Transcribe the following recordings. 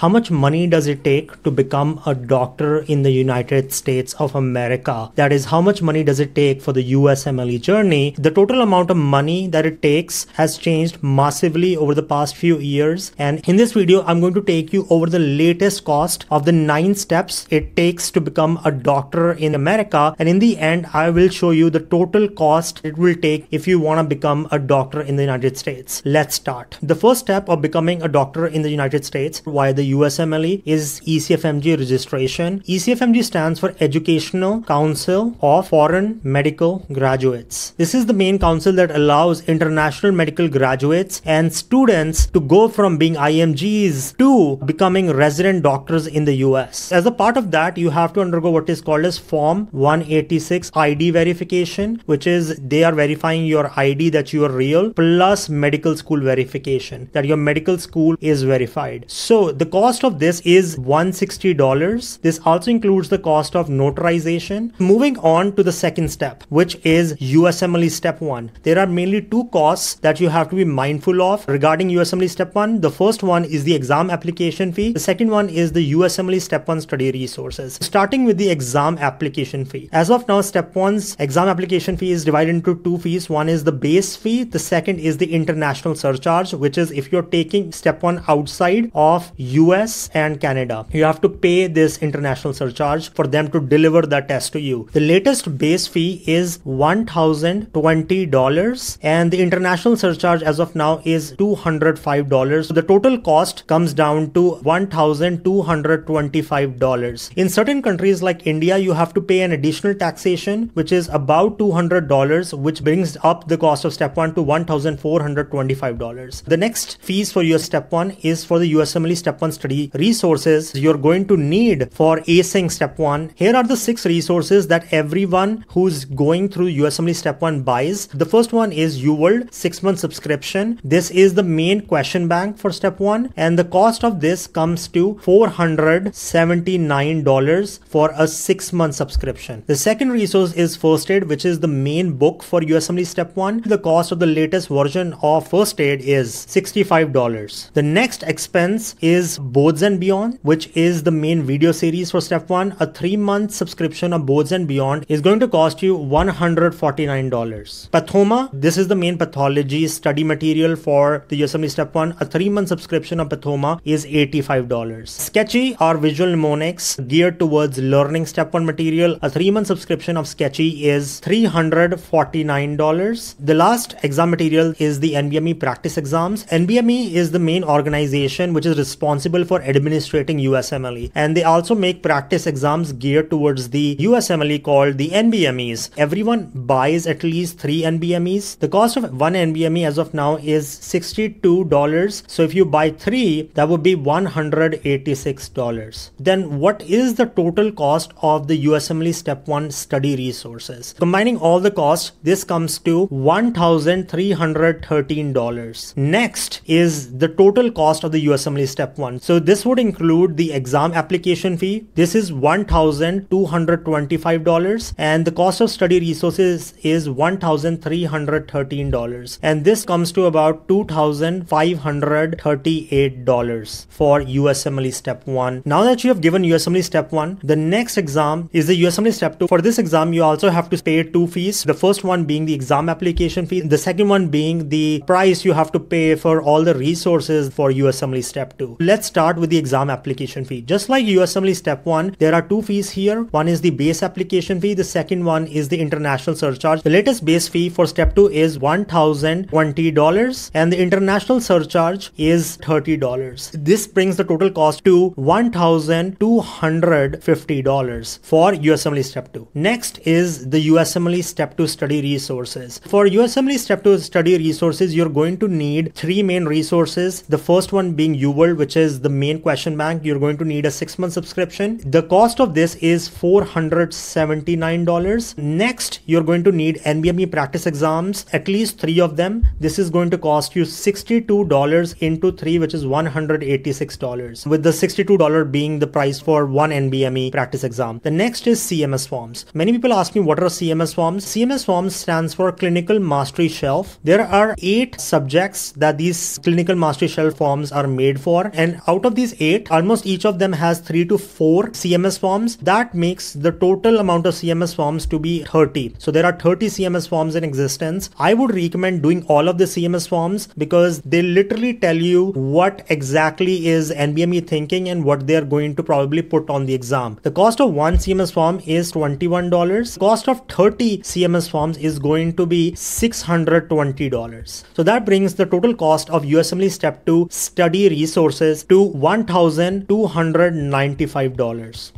How much money does it take to become a doctor in the United States of America? That is, how much money does it take for the USMLE journey? The total amount of money that it takes has changed massively over the past few years. And in this video, I'm going to take you over the latest cost of the nine steps it takes to become a doctor in America. And in the end, I will show you the total cost it will take if you want to become a doctor in the United States. Let's start. The first step of becoming a doctor in the United States via the USMLE is ECFMG registration. ECFMG stands for Educational Council of Foreign Medical Graduates. This is the main council that allows international medical graduates and students to go from being IMGs to becoming resident doctors in the US. As a part of that, you have to undergo what is called as Form 186 ID verification, which is they are verifying your ID that you are real plus medical school verification that your medical school is verified. So the cost of this is $160. This also includes the cost of notarization. Moving on to the second step, which is USMLE step one. There are mainly two costs that you have to be mindful of regarding USMLE step one. The first one is the exam application fee. The second one is the USMLE step one study resources. Starting with the exam application fee. As of now, step one's exam application fee is divided into two fees. One is the base fee. The second is the international surcharge, which is if you're taking step one outside of US and Canada. You have to pay this international surcharge for them to deliver that test to you. The latest base fee is $1,020 and the international surcharge as of now is $205. So the total cost comes down to $1,225. In certain countries like India, you have to pay an additional taxation, which is about $200, which brings up the cost of step one to $1,425. The next fees for your step one is for the USMLE step one study resources you're going to need for acing step one. Here are the six resources that everyone who's going through USMLE step one buys. The first one is UWorld six month subscription. This is the main question bank for step one, and the cost of this comes to $479 for a six month subscription. The second resource is First Aid, which is the main book for USMLE step one. The cost of the latest version of First Aid is $65. The next expense is Boards and Beyond, which is the main video series for step one. A three month subscription of Boards and Beyond is going to cost you $149. Pathoma, this is the main pathology study material for the USMLE step one. A three month subscription of Pathoma is $85. Sketchy or visual mnemonics geared towards learning step one material. A three month subscription of Sketchy is $349. The last exam material is the NBME practice exams. NBME is the main organization which is responsible for administrating USMLE and they also make practice exams geared towards the USMLE called the NBMEs. Everyone buys at least three NBMEs. The cost of one NBME as of now is $62. So if you buy three, that would be $186. Then what is the total cost of the USMLE step one study resources? Combining all the costs, this comes to $1,313. Next is the total cost of the USMLE step one. So this would include the exam application fee. This is $1,225 and the cost of study resources is $1,313 and this comes to about $2,538 for USMLE step 1. Now that you have given USMLE step 1, the next exam is the USMLE step 2. For this exam, you also have to pay two fees. The first one being the exam application fee, the second one being the price you have to pay for all the resources for USMLE step 2. Let's start with the exam application fee. Just like USMLE step 1, there are two fees here. One is the base application fee, the second one is the international surcharge. The latest base fee for step 2 is $1,020 and the international surcharge is $30. This brings the total cost to $1,250 for USMLE step 2. Next is the USMLE step 2 study resources. For USMLE step 2 study resources, you're going to need three main resources. The first one being UWorld, which is the main question bank. You're going to need a six month subscription. The cost of this is $479. Next, you're going to need NBME practice exams, at least three of them. This is going to cost you $62 into three, which is $186 with the $62 being the price for one NBME practice exam. The next is CMS forms. Many people ask me what are CMS forms? CMS forms stands for clinical mastery shelf. There are eight subjects that these clinical mastery shelf forms are made for and out of these eight, almost each of them has three to four CMS forms. That makes the total amount of CMS forms to be 30. So there are 30 CMS forms in existence. I would recommend doing all of the CMS forms because they literally tell you what exactly is NBME thinking and what they're going to probably put on the exam. The cost of one CMS form is $21. The Cost of 30 CMS forms is going to be $620. So that brings the total cost of USMLE Step 2 study resources to $1,295.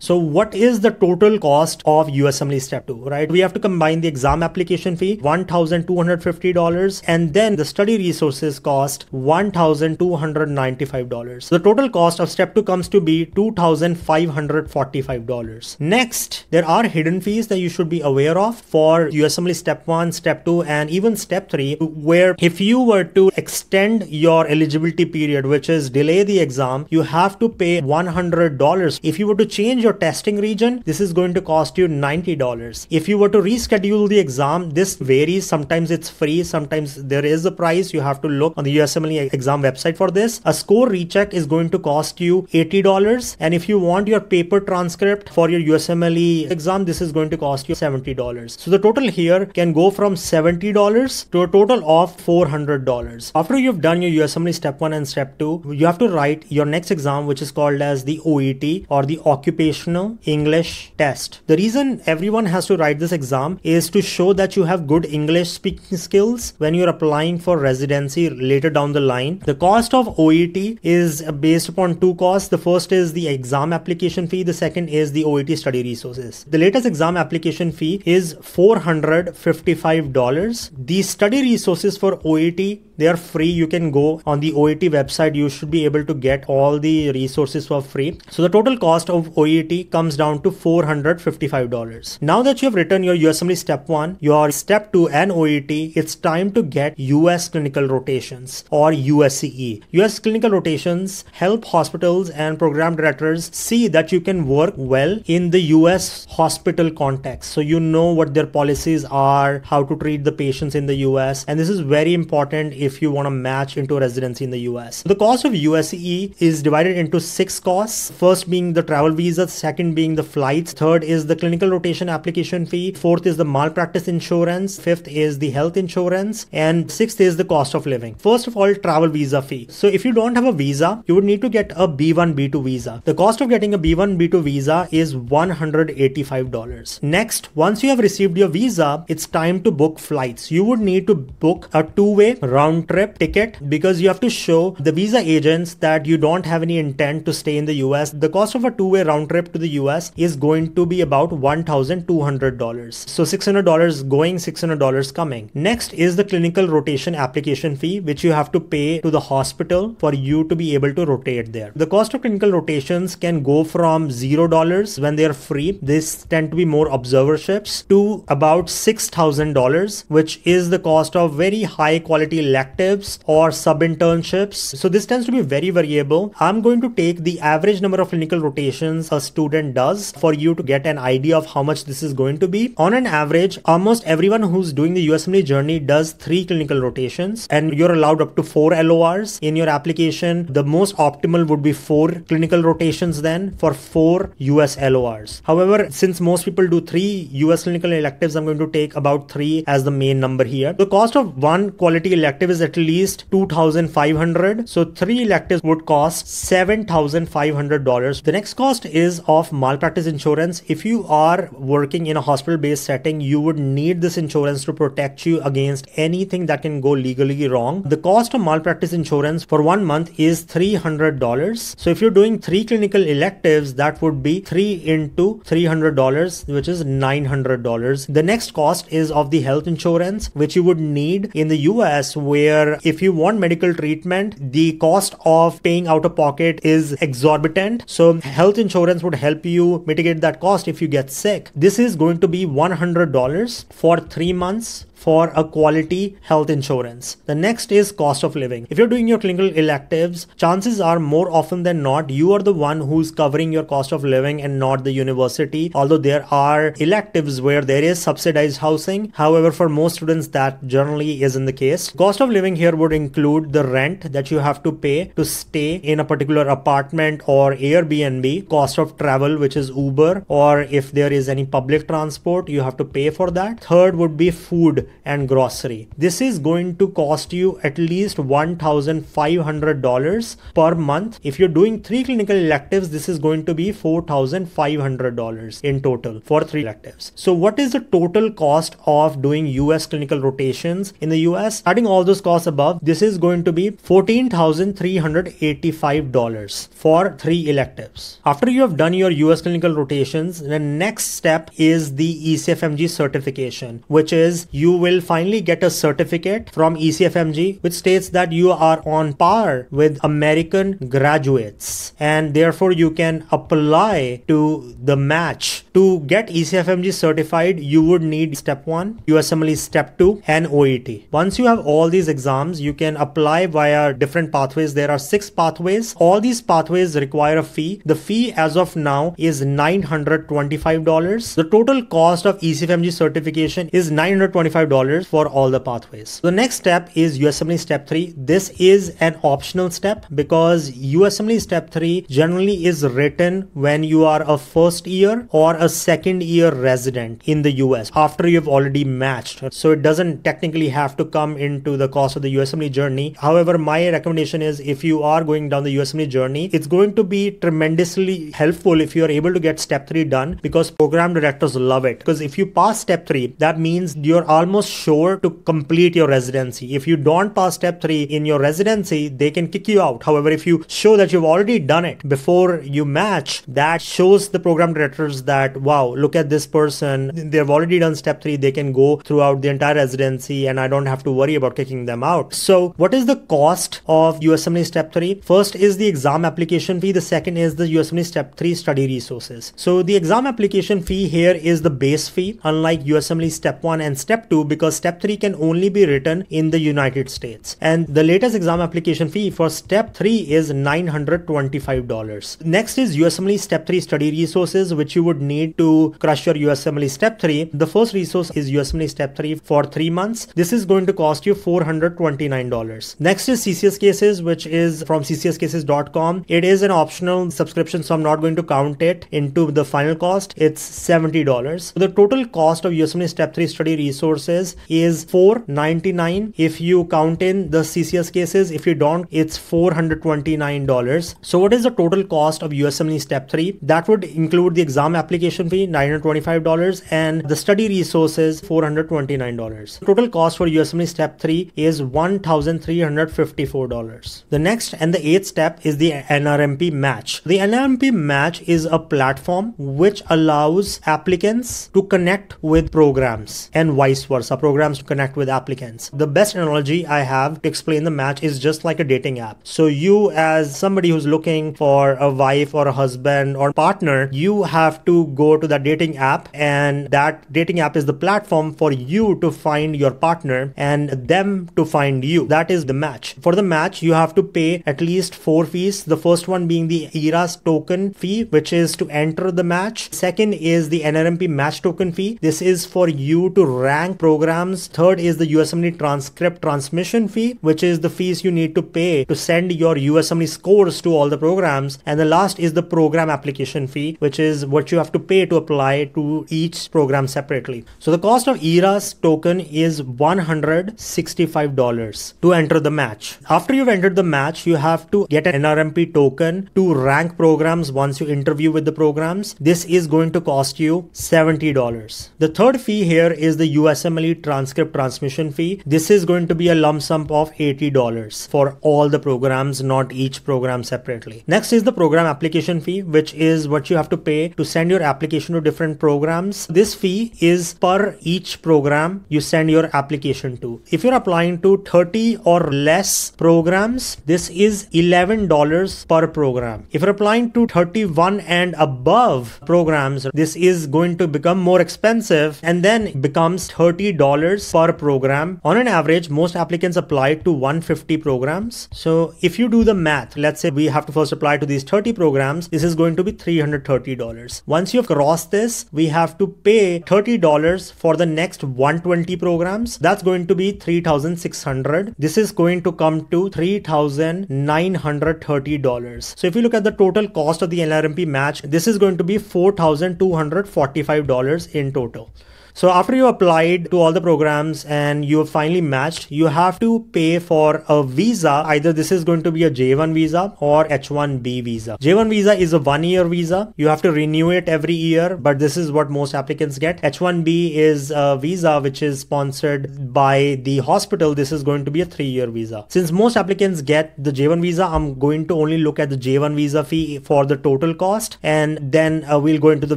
So what is the total cost of USMLE step 2, right? We have to combine the exam application fee, $1,250, and then the study resources cost $1,295. The total cost of step 2 comes to be $2,545. Next, there are hidden fees that you should be aware of for USMLE step 1, step 2, and even step 3, where if you were to extend your eligibility period, which is delay the exam, you have to pay $100. If you were to change your testing region, this is going to cost you $90. If you were to reschedule the exam, this varies. Sometimes it's free, sometimes there is a price. You have to look on the USMLE exam website for this. A score recheck is going to cost you $80. And if you want your paper transcript for your USMLE exam, this is going to cost you $70. So the total here can go from $70 to a total of $400. After you've done your USMLE step 1 and step 2, you have to write your next exam, which is called as the OET or the Occupation English test. The reason everyone has to write this exam is to show that you have good English speaking skills when you're applying for residency later down the line. The cost of OET is based upon two costs. The first is the exam application fee. The second is the OET study resources. The latest exam application fee is $455. The study resources for OET they are free you can go on the OET website you should be able to get all the resources for free so the total cost of OET comes down to $455. Now that you have written your USMLE step 1, your step 2 and OET, it's time to get US clinical rotations or USCE. US clinical rotations help hospitals and program directors see that you can work well in the US hospital context. So you know what their policies are, how to treat the patients in the US. And this is very important if you want to match into residency in the US. The cost of USCE is divided into six costs. First being the travel visa, second being the flights, third is the clinical rotation application fee, fourth is the malpractice insurance, fifth is the health insurance, and sixth is the cost of living. First of all, travel visa fee. So if you don't have a visa, you would need to get a B1 B2 visa. The cost of getting a B1 B2 visa is $185. Next, once you have received your visa, it's time to book flights. You would need to book a two-way round trip ticket because you have to show the visa agents that you don't have any intent to stay in the US. The cost of a two-way round trip to the US is going to be about $1,200. So $600 going, $600 coming. Next is the clinical rotation application fee, which you have to pay to the hospital for you to be able to rotate there. The cost of clinical rotations can go from $0 when they're free. This tend to be more observerships to about $6,000, which is the cost of very high quality electives or sub internships. So this tends to be very variable. I'm going to take the average number of clinical rotations a student does for you to get an idea of how much this is going to be. On an average, almost everyone who's doing the USMLE journey does three clinical rotations and you're allowed up to four LORs in your application. The most optimal would be four clinical rotations then for four US LORs. However, since most people do three US clinical electives, I'm going to take about three as the main number here. The cost of one quality elective is at least 2,500. So three electives would cost $7,500. The next cost is of malpractice insurance. If you are working in a hospital based setting, you would need this insurance to protect you against anything that can go legally wrong. The cost of malpractice insurance for one month is $300. So if you're doing three clinical electives, that would be three into $300, which is $900. The next cost is of the health insurance, which you would need in the US, where if you want medical treatment, the cost of paying out of pocket is exorbitant. So health insurance would help you mitigate that cost if you get sick. This is going to be $100 for three months for a quality health insurance. The next is cost of living. If you're doing your clinical electives, chances are more often than not, you are the one who's covering your cost of living and not the university. Although there are electives where there is subsidized housing. However, for most students, that generally isn't the case. Cost of living here would include the rent that you have to pay to stay in a particular apartment or Airbnb, cost of travel, which is Uber, or if there is any public transport, you have to pay for that. Third would be food and grocery. This is going to cost you at least $1,500 per month. If you're doing three clinical electives, this is going to be $4,500 in total for three electives. So what is the total cost of doing US clinical rotations in the US? Adding all those costs above, this is going to be $14,385 for three electives. After you have done your US clinical rotations, the next step is the ECFMG certification, which is you will finally get a certificate from ECFMG which states that you are on par with American graduates and therefore you can apply to the match. To get ECFMG certified, you would need step 1, USMLE step 2 and OET. Once you have all these exams, you can apply via different pathways. There are six pathways. All these pathways require a fee. The fee as of now is $925. The total cost of ECFMG certification is $925 for all the pathways. The next step is USMLE step 3. This is an optional step because USMLE step 3 generally is written when you are a first year or a second year resident in the US after you've already matched. So it doesn't technically have to come into the cost of the USMLE journey. However, my recommendation is if you are going down the USMLE journey, it's going to be tremendously helpful if you are able to get step 3 done because program directors love it. Because if you pass step 3, that means you're almost sure to complete your residency. If you don't pass step 3 in your residency, they can kick you out. However, if you show that you've already done it before you match, that shows the program directors that, wow, look at this person. They've already done step 3. They can go throughout the entire residency and I don't have to worry about kicking them out. So what is the cost of USMLE step 3? First is the exam application fee. The second is the USMLE step 3 study resources. So the exam application fee here is the base fee, unlike USMLE step 1 and step 2 because step 3 can only be written in the United States. And the latest exam application fee for step 3 is $925. Next is USMLE step 3 study resources which you would need to crush your USMLE step 3. The first resource is USMLE step 3 for 3 months. This is going to cost you $429. Next is CCS cases which is from ccscases.com. It is an optional subscription so I'm not going to count it into the final cost. It's $70. The total cost of USMLE step 3 study resources is 499 if you count in the CCS cases. If you don't, it's $429. So what is the total cost of USMLE step 3? That would include the exam application fee $925 and the study resources $429. Total cost for USMLE step 3 is $1,354. The next and the eighth step is the NRMP match. The NRMP match is a platform which allows applicants to connect with programs and vice versa, programs to connect with applicants. The best analogy I have to explain the match is just like a dating app. So you as somebody who's looking for a wife or a husband or partner, you have to go to that dating app and that dating app is the platform for you to find your partner and them to find you. That is the match. For the match, you have to pay at least four fees. The first one being the ERAS token fee, which is to enter the match. Second is the NRMP match token fee. This is for you to rank programs. Third is the USMLE transcript transmission fee, which is the fees you need to pay to send your USMLE scores to all the programs. And the last is the program application fee, which is what you have to pay to apply to each program separately. So the cost of ERAS token is $165 to enter the match. After you've entered the match, you have to get an NRMP token to rank programs once you interview with the programs. This is going to cost you $70. The third fee here is the USMLE transcript transmission fee. This is going to be a lump sum of $80 for all the programs, not each program separately. Next is the program application fee, which is what you have to pay to send your application to different programs. This fee is per each program you send your application to. If you're applying to 30 or less programs, this is $11 per program. If you're applying to 31 and above programs, this is going to become more expensive and then becomes $30 $30 per program. On an average, most applicants apply to 150 programs. So if you do the math, let's say we have to first apply to these 30 programs, this is going to be $330. Once you've crossed this, we have to pay $30 for the next 120 programs. That's going to be 3,600. This is going to come to $3,930. So if you look at the total cost of the NLRMP match, this is going to be $4,245 in total. So after you applied to all the programs and you have finally matched, you have to pay for a visa. Either this is going to be a J1 visa or H1B visa. J1 visa is a one year visa. You have to renew it every year, but this is what most applicants get. H1B is a visa which is sponsored by the hospital. This is going to be a three year visa. Since most applicants get the J1 visa, I'm going to only look at the J1 visa fee for the total cost and then uh, we'll go into the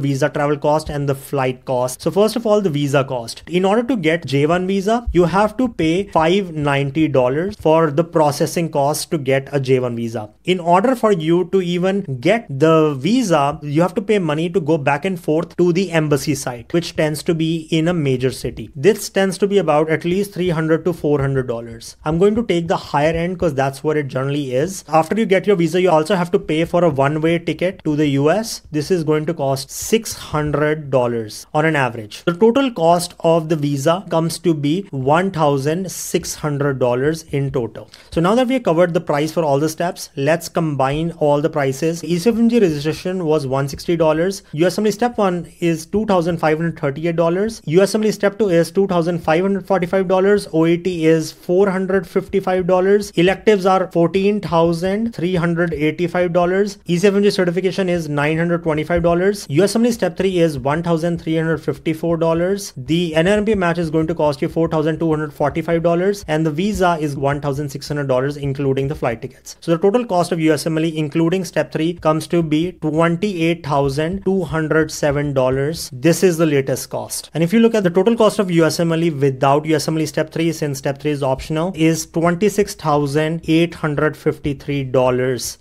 visa travel cost and the flight cost. So first of all, the visa cost. In order to get J1 visa, you have to pay $590 for the processing cost to get a J1 visa. In order for you to even get the visa, you have to pay money to go back and forth to the embassy site, which tends to be in a major city. This tends to be about at least 300 to $400. I'm going to take the higher end because that's what it generally is. After you get your visa, you also have to pay for a one-way ticket to the US. This is going to cost $600 on an average. The total cost of the visa comes to be $1,600 in total. So now that we have covered the price for all the steps, let's combine all the prices. ECFMG registration was $160. USMLE step 1 is $2,538. USMLE step 2 is $2,545. OET is $455. Electives are $14,385. ECFMG certification is $925. USMLE step 3 is $1,354. The NLRMP match is going to cost you $4,245 and the visa is $1,600 including the flight tickets. So the total cost of USMLE including step 3 comes to be $28,207. This is the latest cost. And if you look at the total cost of USMLE without USMLE step 3 since step 3 is optional is $26,853.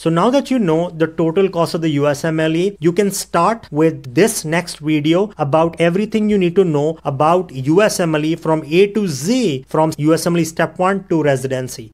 So now that you know the total cost of the USMLE, you can start with this next video about everything you need to know about USMLE from A to Z from USMLE step 1 to residency.